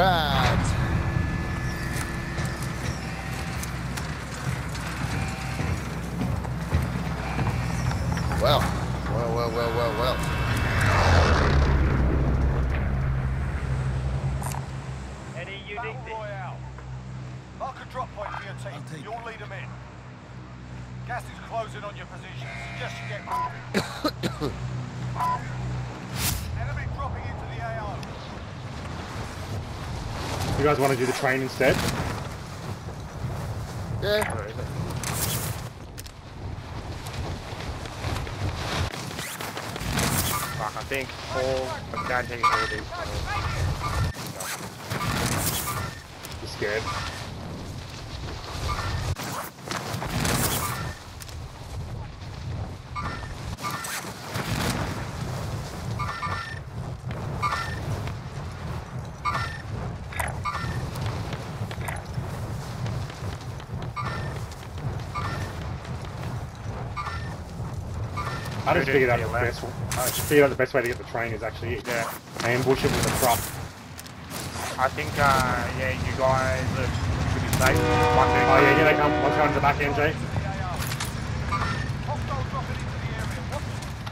ride. Well, well, well, well, well, well. Any unique Battle Royale. Mark a drop point for your team. You'll lead them in. Gas is closing on your position. Suggest you get moving. Enemy dropping into the AO. You guys want to do the train instead? Yeah, Where is? Fuck, I think all, I'm guaranteeing all these tunnels. You scared? I just figured out the the best. I just figured out the best way to get the train is actually Yeah. ambush it with a truck. I think, uh, yeah, you guys are pretty safe. One dude Oh yeah, here they come. One's going to the back end, Jay. Hostile dropping into the area.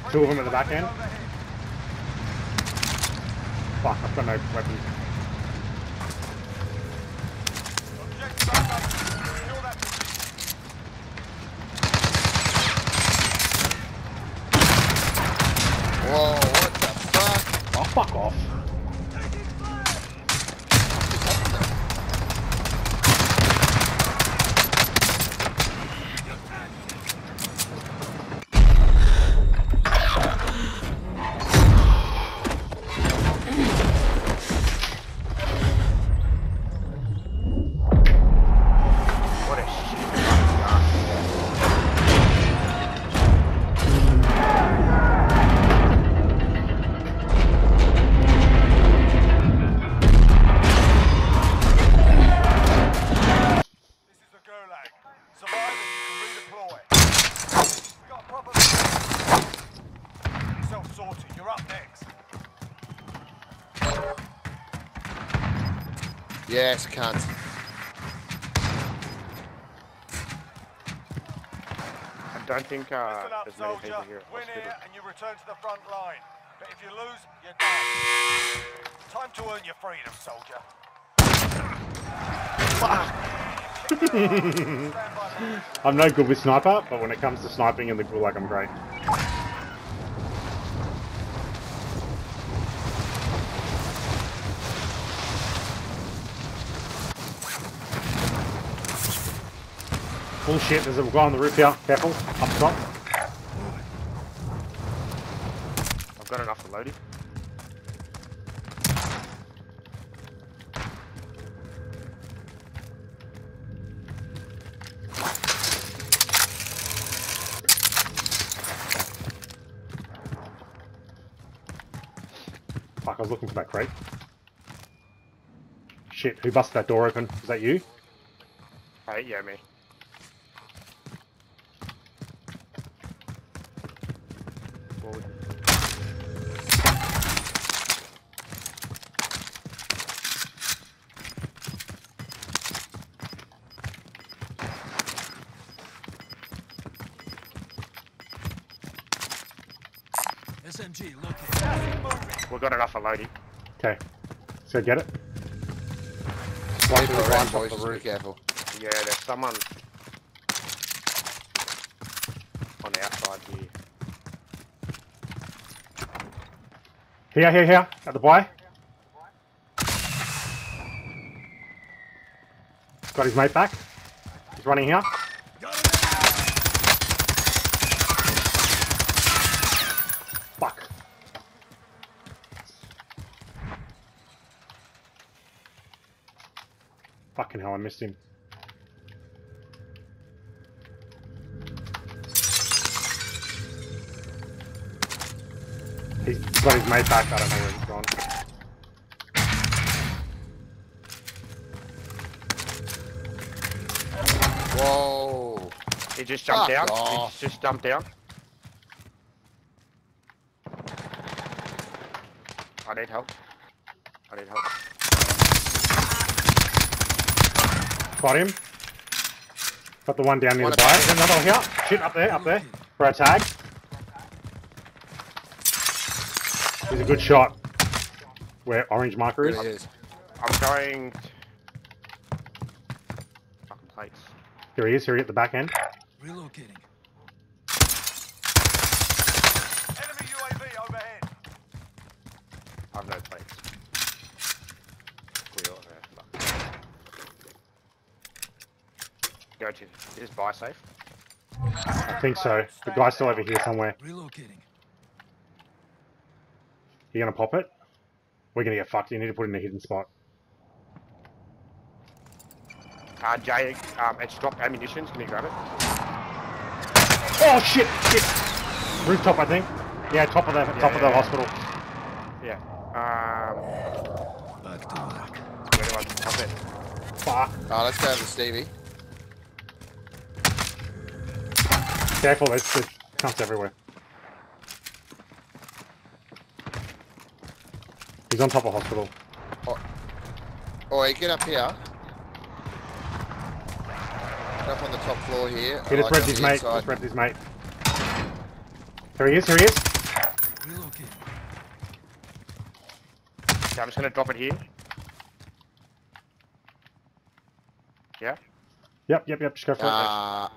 Watch. Two of them at the back end. Fuck, I've got no weapons. Objective outcome. Secure that position. whoa, what the fuck? Off. Yes, cunt. I don't think, uh, up, there's many soldier. people here at Win hospital. here and you return to the front line. But if you lose, you're done. Time to earn your freedom, soldier. Stand by the I'm no good with sniper, but when it comes to sniping in the gulag, I'm great. Bullshit, there's a guy on the roof here. Careful, up top. I've got enough for loading. Fuck, I was looking for that crate. Shit, who busted that door open? Was that you? Hey, yeah, me. Forward. SMG located. We've got enough for loading. Okay. So get it? People the around, boys, the just be careful. Yeah, there's someone on the outside here. Here, here, here, at the buy. Got his mate back. He's running here. Fucking hell, I missed him. He's got his mate back, I don't know where he's gone. Whoa. He just jumped Fuck down. off. He just jumped down. I need help. I need help. Got him. Got the one down near One the up buy. Another one here. Shit, up there, up there. For a tag. He's a good shot. Where orange marker is. Is. I'm going. Fucking plates. Here he is, here he at the back end. Relocating. Enemy UAV overhead. I've no plates. We all there. Fuck. Go to. Is buy safe? I think so. The guy's still over here somewhere. Relocating. You gonna pop it? We're gonna get fucked. You need to put it in a hidden spot. Uh, Jay, um, it's dropped ammunition. Can you grab it? Oh shit! Shit! Rooftop, I think. Yeah, top of the top of the yeah, yeah. hospital. Yeah. Um, Back to work. where do I pop it? Fuck. Oh, let's go to Stevie. Careful, there's, there's cunts everywhere. He's on top of hospital. Oh, hey, get up here. Get up on the top floor here. He I just like his mate. inside. Just repped his mate. Here he is. Here he is. Relocating. Okay, I'm just gonna drop it here. Yeah. Yep, yep, yep. Just go for it. Uh,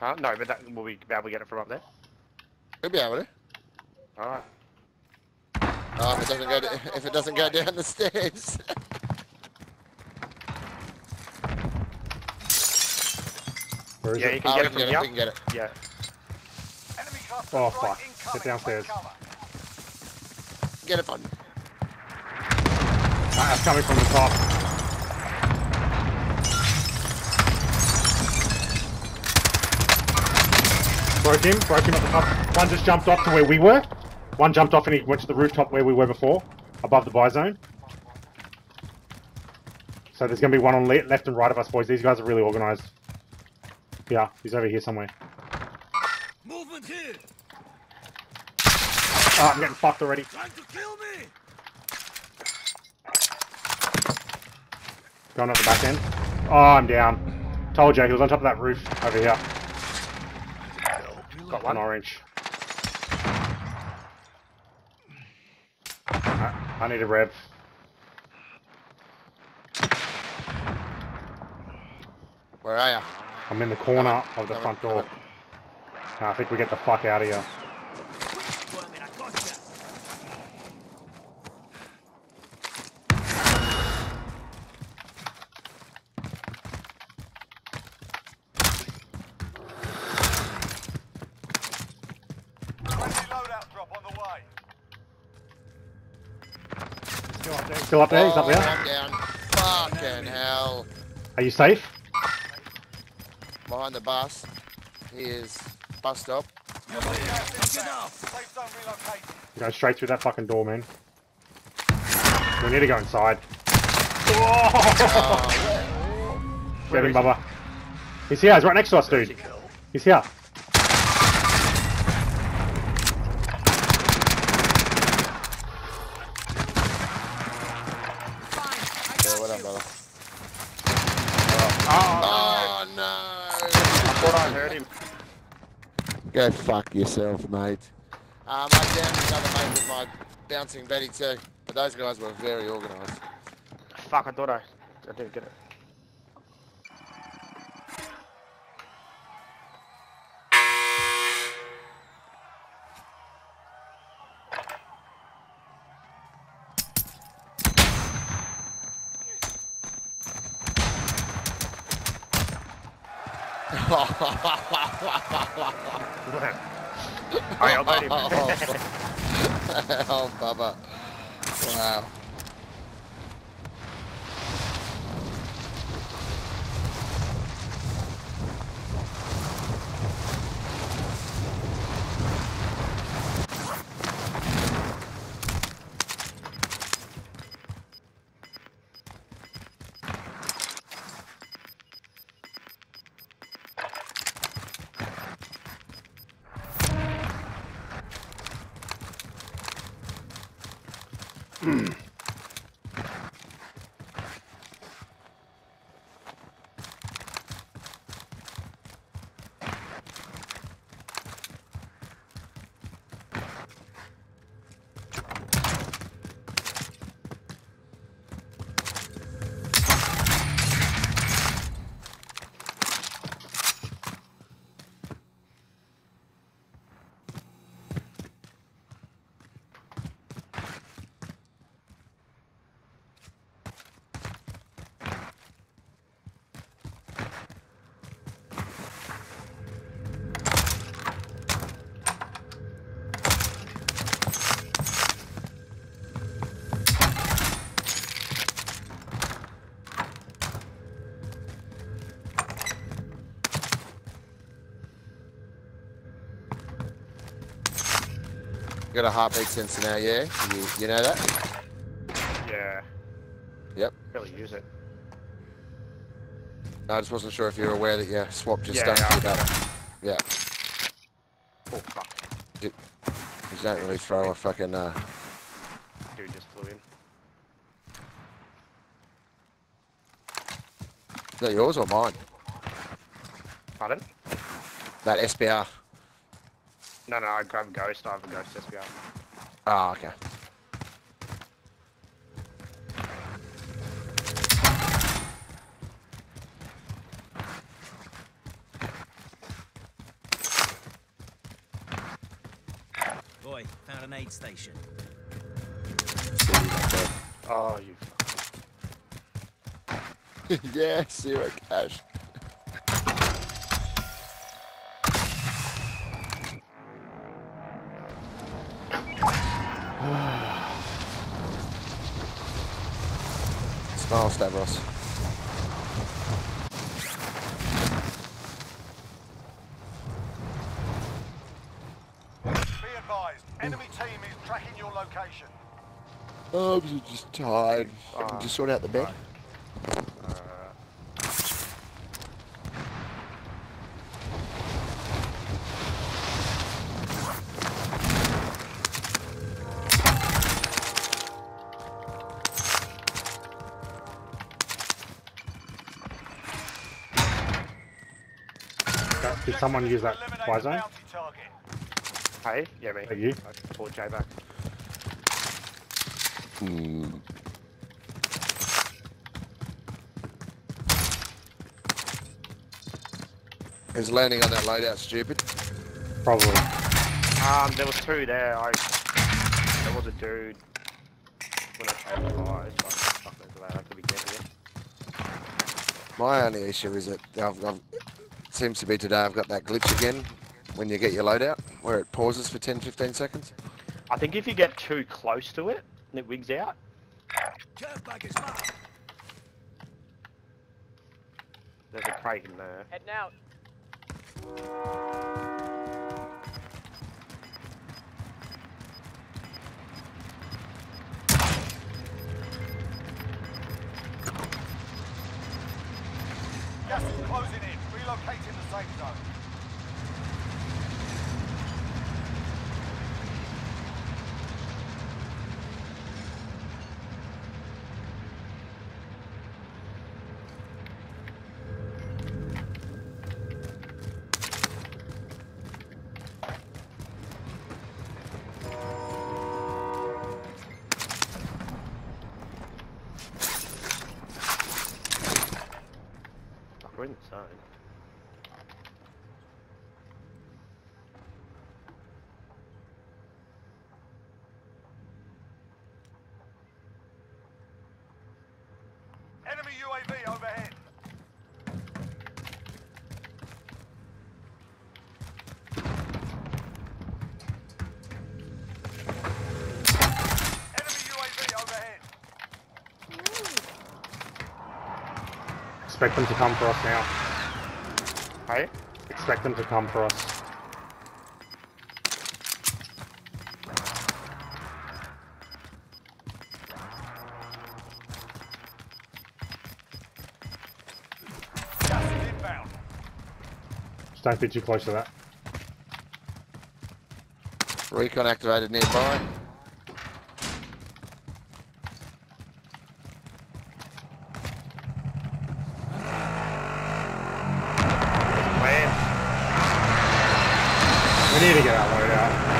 Uh, no, but that will we be able to get it from up there? we'll be able to. All right. Oh, if it doesn't go, d- if it doesn't go down the stairs. Where is Yeah, it? you can oh, get we it can get it. here. We can get it. Yeah. Enemy Oh, fuck. Get downstairs. Get it on. Ah, it's coming from the top. Broke him. Broke him at the top. One just jumped off to where we were. One jumped off and he went to the rooftop where we were before, above the buy zone. So there's going to be one on le left and right of us, boys. These guys are really organised. Yeah, he's over here somewhere. Movement here. Oh, I'm getting fucked already. Trying to kill me. Going at the back end. Oh, I'm down. Told you, he was on top of that roof over here. Got One orange. I, I need a rev. Where are you? I'm in the corner of the front door. I think we get the fuck out of here. Friendly loadout drop on the way. Still up there? He's up there. I'm down. Fucking hell. Are you safe? Behind the bus. He is bus stop. Gas inbound. Safe zone relocated. Go straight through that fucking door, man. We need to go inside. Oh, Get him, Bubba. He's here. He's right next to us, dude. He's here. yeah, what up, brother? Oh, Oh, no. I thought I heard him. Go fuck yourself, mate. Um, I downed another mate with my bouncing Betty too. But those guys were very organised. Fuck, I thought I, I didn't get it. I elbowed him. oh, Bubba. Wow. Got a heartbeat sensor now, yeah? You, you know that? Yeah. Yep. Really use it. I just wasn't sure if you were aware that your swap just Yeah, stunk yeah, you. Yeah. Oh fuck. You don't really throw a fucking, uh... Dude just flew in. Is that yours or mine? Pardon? That SBR. No, no, I grabbed Ghost. I have a Ghost SBR. Ah, okay. Boy, found an aid station. See you back there. Oh, you. yeah, zero cash. Smile, Stavros. Be advised, enemy team is tracking your location. Oh, I'm just tired. Ah. just sort out the bed. Did someone use that Eliminate fly the zone? target. hey, yeah, me. Are you? I pulled Jay back. Hmm. Is landing on that loadout stupid? Probably. Um, there was two there. I there was a dude when I changed the eyes, but fuck knows about. I could be dead here. My only issue is that I've, I've, it seems to be today I've got that glitch again when you get your loadout where it pauses for 10 15 seconds. I think if you get too close to it, it wigs out. Care package marked. There's a crate in there. Heading out. Safe zone. Fuck, we're in the zone. Enemy UAV overhead. Expect them to come for us now. Hey? Expect them to come for us. Don't be too close to that. Recon activated nearby. Man, We need to get our loadout.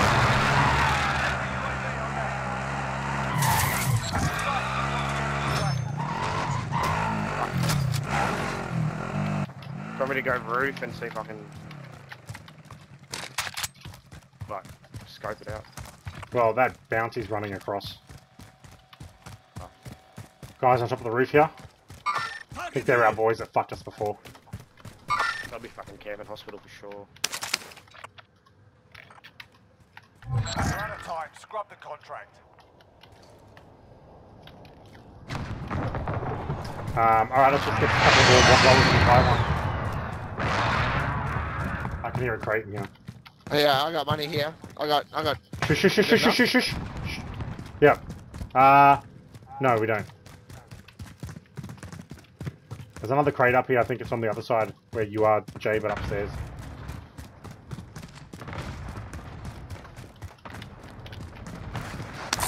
do you want me to go roof and see if I can like scope it out? Well, that bounty's running across. Guys on top of the roof here. I think they're our boys that fucked us before. That'll be fucking Cavan Hospital for sure. We're out of time. Scrub the contract. Um, alright, let's just get a couple more while we can buy one. I can hear a crate in here. Yeah, I got money here. I got, I got. Shush, shush, shush, shush, shush, shush, shush. Shh. Yeah. Uh, no, we don't. There's another crate up here. I think it's on the other side where you are, Jay, but upstairs.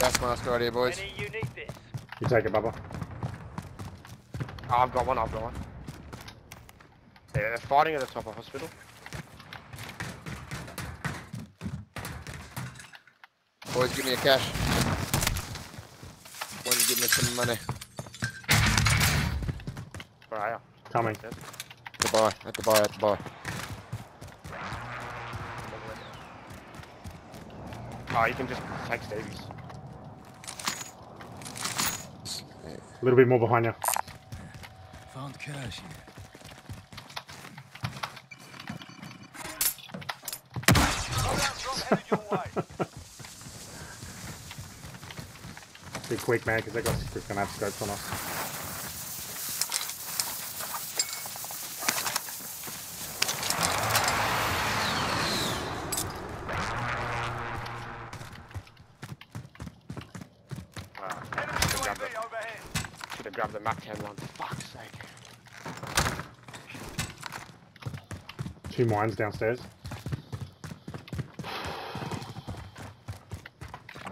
Gas mask right here, boys. Any you need this. You take it, Bubba. Oh, I've got one, I've got one. Yeah, they're fighting at the top of hospital. Boys, give me a cash. One, give me some money. Where are you? Coming. At the buy, at the buy, at the buy. Oh, you can just take Stevie's. A little bit more behind you. Found cash here. Loadout drop headed your way. Be quick, man, because they got they're gonna have scopes on us. Should have grabbed the, overhead. should have grabbed the Mac 10 one. Fuck's sake. Two mines downstairs.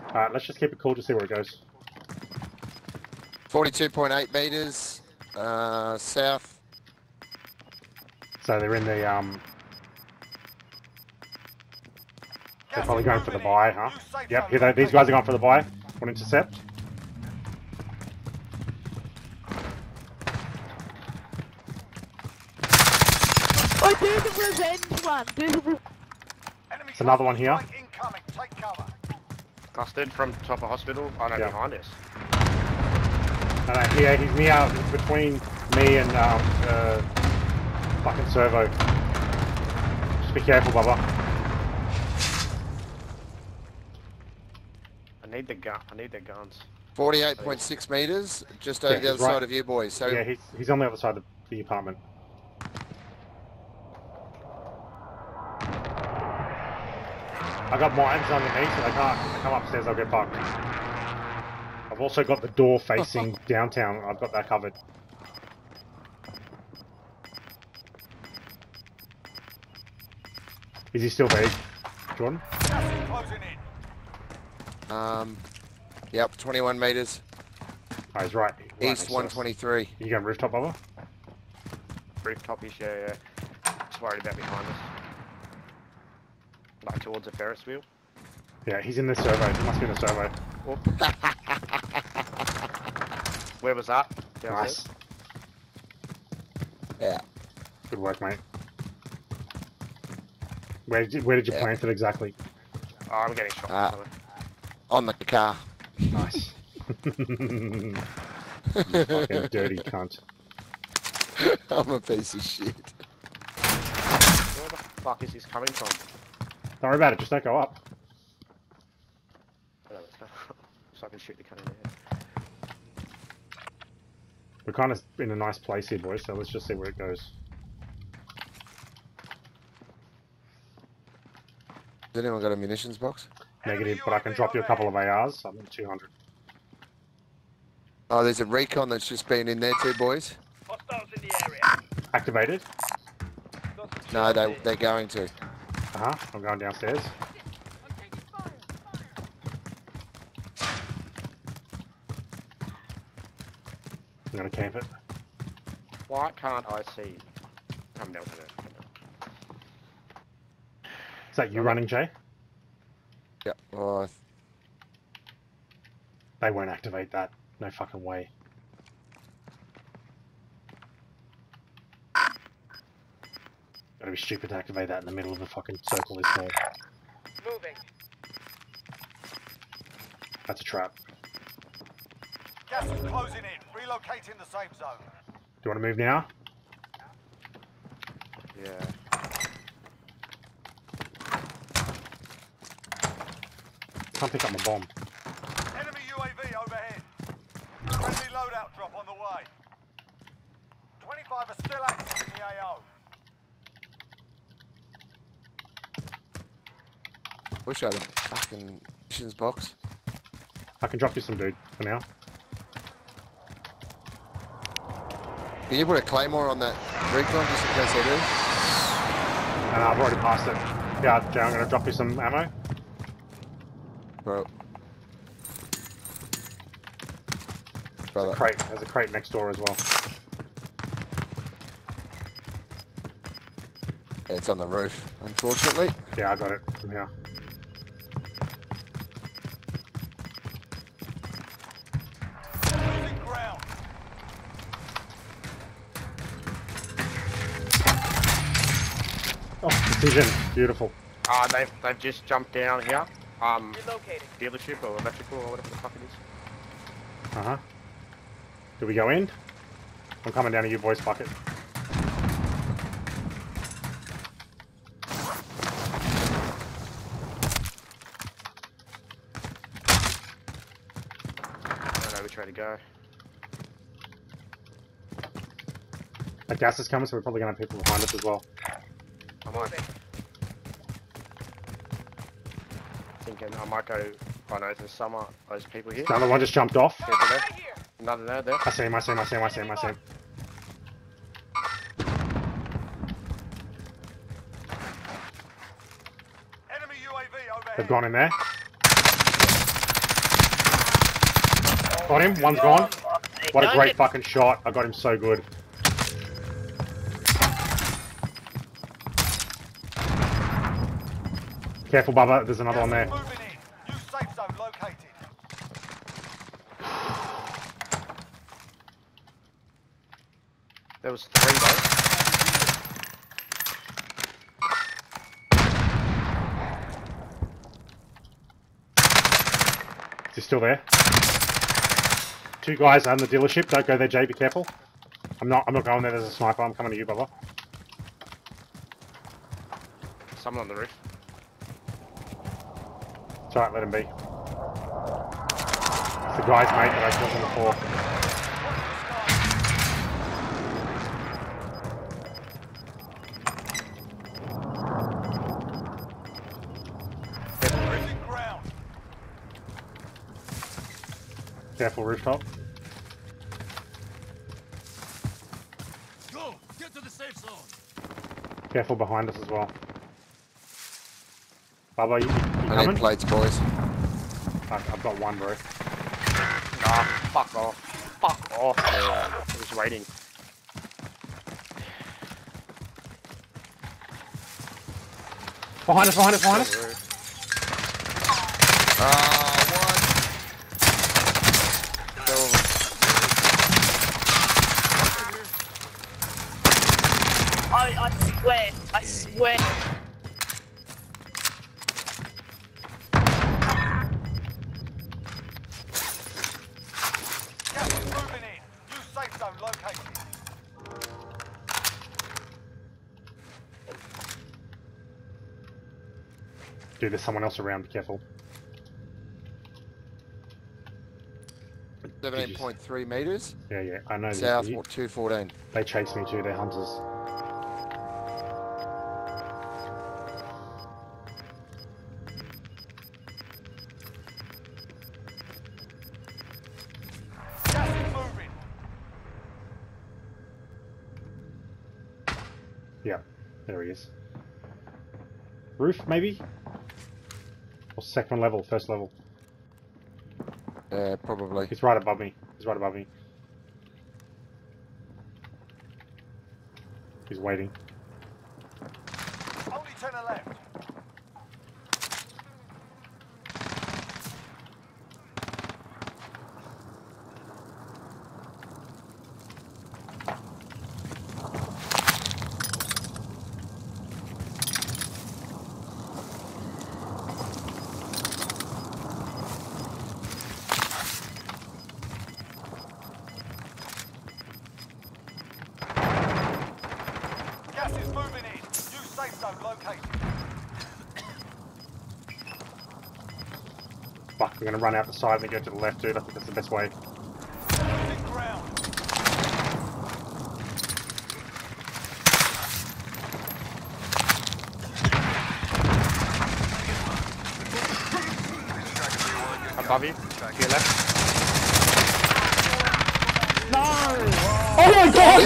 Alright, let's just keep it cool to see where it goes. 42.8 meters, uh, south. So they're in the um. They're probably going for the buy, huh? Yep, here they, these guys are going for the buy. One intercept. Oh, do the revenge one. Do the re- Enemy There's another one here. strike Take cover. Custard from top of hospital. Oh no, Yeah. behind us. No, no, here, he's near, he's between me and um, uh, fucking servo. Just be careful, Bubba. I need the gun. I need their guns. 48.6 meters, just over Yeah, the other right. side of you boys. So Yeah, he's, he's on the other side of the apartment. I got mines underneath, so I can't if they come upstairs. I'll get fucked. I've also got the door facing downtown. I've got that covered. Is he still there, Jordan? Gas is closing in. um, yep, 21 meters, Oh, he's right. right east next to us. 123. You going rooftop, Bubba? Rooftop is yeah, yeah. Just worried about behind us. Like towards the Ferris wheel. Yeah, he's in the servo. He must be in the servo. Where was that? Nice. Downstairs? Yeah. Good work, mate. Where did you, where did you Yeah. plant it exactly? Oh, I'm getting shot. Ah. Somewhere. On the car. Nice. you fucking dirty cunt. I'm a piece of shit. Where the fuck is this coming from? Don't worry about it. Just don't go up. Oh, no, it's not. so I can shoot the cannon there. We're kind of in a nice place here, boys. So let's just see where it goes. Has anyone got a munitions box? Negative, but I can drop you a couple of ARs. I'm at 200. Oh, there's a recon that's just been in there too, boys. Hostiles in the area. Activated. No, they, they're going to. Uh huh. I'm going downstairs. Gonna camp it. Why can't I see? Come down to it. come down. Is that you running, Jay? Yeah. Well, I th- They won't activate that. No fucking way. Gotta be stupid to activate that in the middle of a fucking circle this small. Moving. That's a trap. Gas is closing in. Relocating the safe zone. Do you want to move now? Yeah. Can't pick up my bomb. Enemy UAV overhead. Friendly loadout drop on the way. 25 are still active in the AO. Wish I had a fucking munitions box. I can drop you some dude for now. Can you put a claymore on that recon just in case they do? And I've already passed it. Yeah, okay, I'm gonna drop you some ammo. Bro. There's a crate. There's a crate next door as well. It's on the roof, unfortunately. Yeah, I got it from here. Precision. Beautiful. Ah, they've they've just jumped down here. Um, Relocating. dealership or electrical or whatever the fuck it is. Uh huh. Do we go in? I'm coming down to you boys, bucket. I don't know which way to go. That gas is coming, so we're probably gonna have people behind us as well. I might thinking I might go. Oh know there's some of those people here. Another one just jumped off. People there. Another there, there. I see him, I see him, I see him, I see him, I see him. Enemy UAV overhead. They've gone in there. Got him, one's gone. What a great fucking shot. I got him so good. Careful, Bubba, there's another one there. Gas is moving in. New safe zone located. There was three though. Is he still there? Two guys on the dealership. Don't go there, Jay. Be careful. I'm not. I'm not going there. There's a sniper. I'm coming to you, Bubba. Someone on the roof. Alright. Let him be. It's the guy's mate that I killed him before. Careful, rooftop. Go! Get to the safe zone! Careful behind us as well. Bubba, you, you I coming? need plates, boys. I've, I've got one, bro. Nah, fuck off. Fuck off, man. I was waiting. Behind us, behind us, behind us. Roof. Dude, there's someone else around. Be careful. 17.3 metres. Yeah, yeah. I know. South, what, 214. they chase me too. They're hunters. Yeah, there he is. Roof, maybe? Second level, first level. Uh, probably. He's right above me. He's right above me. He's waiting. Only ten are left. Gas is moving in. New safe zone located. Fuck, we're gonna run out the side and then go to the left, dude. I think that's the best way. Losing ground. above you. To your left. Oh my god!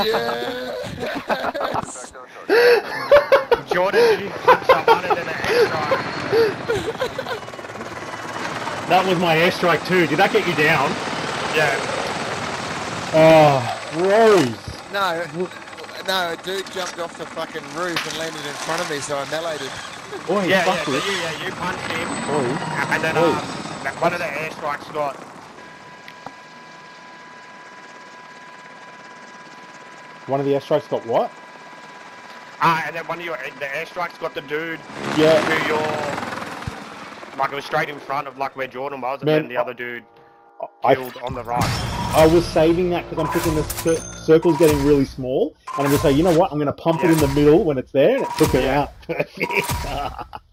Yes! Jordan, did you punch someone and then an airstrike? That was my airstrike too. Did that get you down? Yeah. Oh, Rose. no, no, a dude jumped off the fucking roof and landed in front of me, so I meleeed Boy, Yeah, yeah, so you, yeah, you punched him, Oi. and then Oi. um, one of the airstrikes got One of the airstrikes got what? Ah, and then one of your the airstrikes got the dude Yeah. who your like it was straight in front of like where Jordan was, and Man, then the other dude I, killed on the right. I was saving that because I'm thinking the cir- circle's getting really small, and I'm gonna say, you know what? I'm gonna pump it in the middle when it's there, and it took it Yeah. out. Perfect.